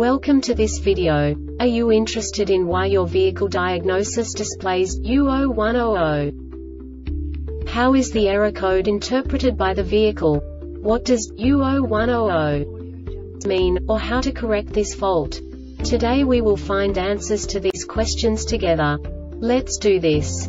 Welcome to this video. Are you interested in why your vehicle diagnosis displays U0100? How is the error code interpreted by the vehicle? What does U0100 mean, or how to correct this fault? Today we will find answers to these questions together. Let's do this.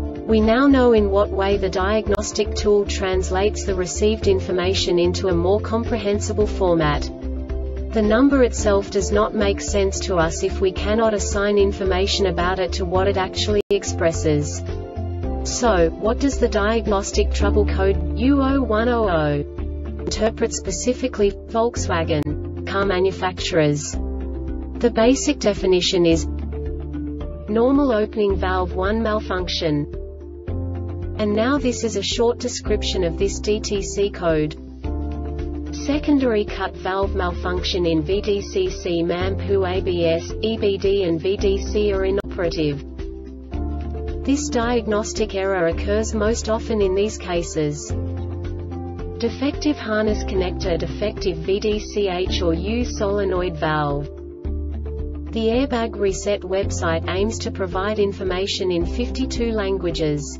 We now know in what way the diagnostic tool translates the received information into a more comprehensible format. The number itself does not make sense to us if we cannot assign information about it to what it actually expresses. So, what does the diagnostic trouble code U0100 interpret specifically Volkswagen car manufacturers? The basic definition is normal opening valve 1 malfunction. And now this is a short description of this DTC code. Secondary cut valve malfunction in VDCC MAMPU ABS, EBD and VDC are inoperative. This diagnostic error occurs most often in these cases. Defective harness connector defective VDCH or U solenoid valve. The Airbag Reset website aims to provide information in 52 languages.